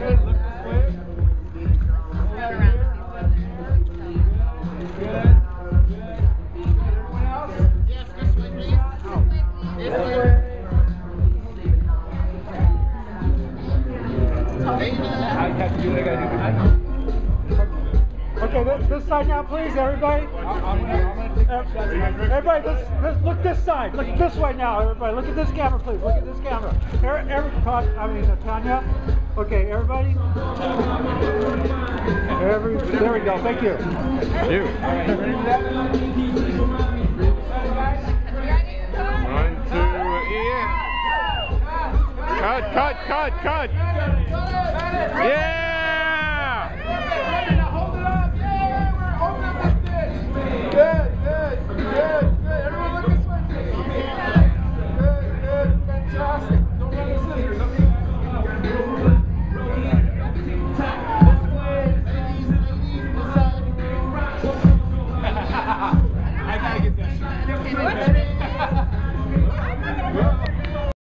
I have to do what I gotta do. Okay, this, this side now, please, everybody. Everybody, this, this, look this side. Look this way now, everybody. Look at this camera, please. Look at this camera. Every, every I mean, Tanya. Okay, everybody. Every, there we go. Thank you. One, two, yeah. Cut, cut, cut, cut. Yeah.